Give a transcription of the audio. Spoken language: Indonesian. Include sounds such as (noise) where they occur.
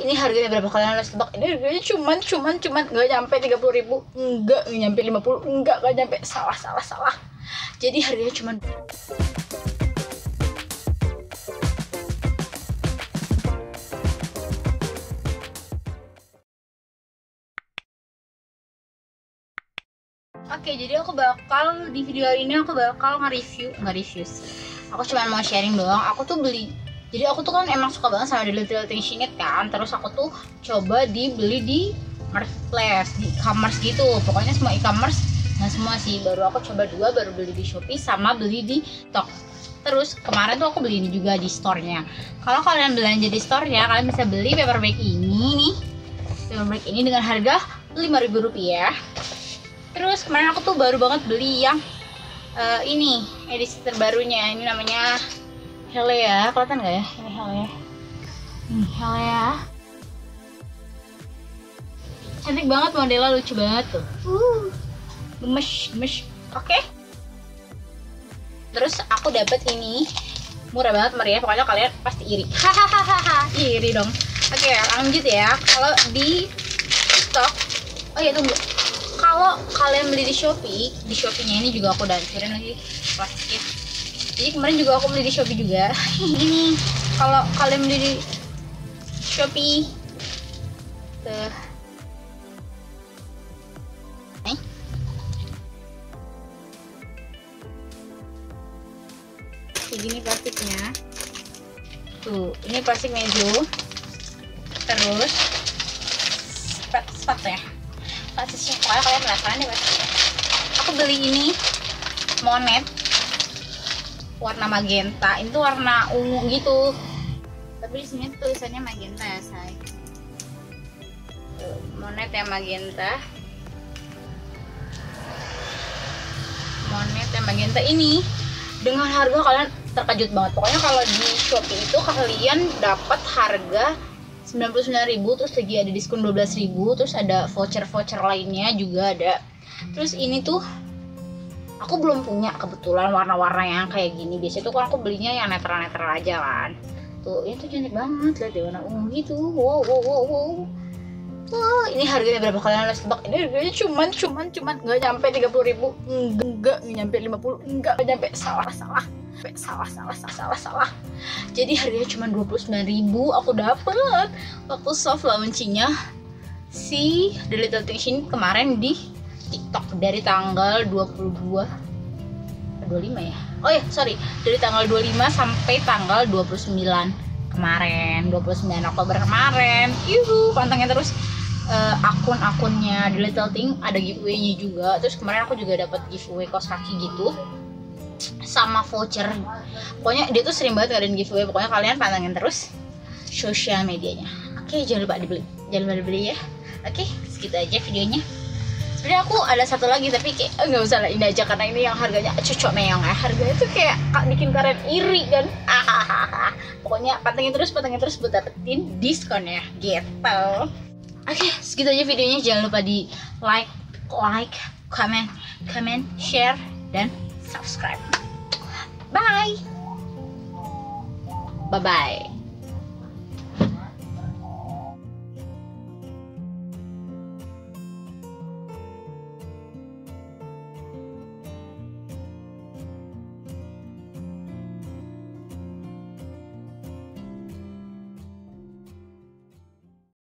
ini harganya berapa kalian harus tebak ini harganya cuman cuman cuman nggak nyampe 30 ribu enggak nggak nyampe 50 enggak nggak nyampe salah salah salah jadi harganya cuman Oke, jadi aku bakal di video ini aku bakal nge-review, nggak review sih. Aku cuma mau sharing doang. Aku tuh beli jadi aku tuh kan emang suka banget sama The Little Things She kan. Terus aku tuh coba dibeli di marketplace di e-commerce gitu. Pokoknya semua e-commerce nggak semua sih. Baru aku coba dua baru beli di Shopee sama beli di Tok. Terus kemarin tuh aku beli ini juga di store-nya. Kalau kalian belanja di store-nya kalian bisa beli paper bag ini nih. Paper bag ini dengan harga 5000 rupiah. Terus kemarin aku tuh baru banget beli yang uh, ini edisi terbarunya. Ini namanya Helea, kelihatan nggak ya? Ini Helea. Ini Helea. Cantik banget modelnya, lucu banget tuh. Uh, gemes, gemes. Oke. Okay. Terus aku dapat ini murah banget meriah. Pokoknya kalian pasti iri. Hahaha, iri dong. Oke, okay, lanjut ya. Kalau di stok, oh ya tunggu. Kalau kalian beli di Shopee, di Shopee-nya ini juga aku udah hancurin lagi plastiknya jadi kemarin juga aku beli di Shopee juga. (laughs) Ini kalau kalian beli di Shopee tuh. Eh. begini plastiknya. Tuh ini plastik meju terus sepatu ya. Plastiknya pokoknya kalian penasaran deh pasti aku beli ini monet warna magenta. Itu warna ungu gitu. Tapi di sini tulisannya magenta ya say. Monet yang magenta. Monet yang magenta. Ini dengan harga kalian terkejut banget. Pokoknya kalau di Shopee itu kalian dapat harga 99.000 terus lagi ada diskon 12.000 terus ada voucher-voucher lainnya juga ada. Terus ini tuh aku belum punya kebetulan warna-warna yang kayak gini. Biasanya tuh kan aku belinya yang netral-netral aja kan. Tuh ini tuh cantik banget. Lihat deh warna ungu gitu. Wow wow wow wow. Wah, ini harganya berapa kalian harus tebak? Ini harganya cuman, cuman, cuman. Nggak nyampe 30 ribu, enggak, nggak nyampe 50, enggak, nggak nyampe. Salah, salah, salah, salah, salah, salah, salah. Jadi harganya cuma 29 ribu, aku dapet. Waktu soft launchingnya si The Little Things kemarin di TikTok dari tanggal 22 25 ya? Oh ya sorry dari tanggal 25 sampai tanggal 29 kemarin 29 Oktober kemarin. Yuhu pantengin terus. Uh, akun-akunnya The Little Thing ada giveaway-nya juga. Terus kemarin aku juga dapat giveaway kos kaki gitu. Sama voucher. Pokoknya dia tuh sering banget ngadain giveaway. Pokoknya kalian pantengin terus sosial medianya. Oke jangan lupa dibeli. Jangan lupa dibeli ya. Oke segitu aja videonya sebenarnya aku ada satu lagi tapi kayak eh, nggak usah lah ini aja karena ini yang harganya cocok meong ya harganya tuh kayak bikin kalian iri kan? (laughs) Pokoknya pantengin terus pantengin terus buat dapetin diskon ya gitu. Oke okay, segitu aja videonya. Jangan lupa di like like comment comment share dan subscribe. Bye. Bye bye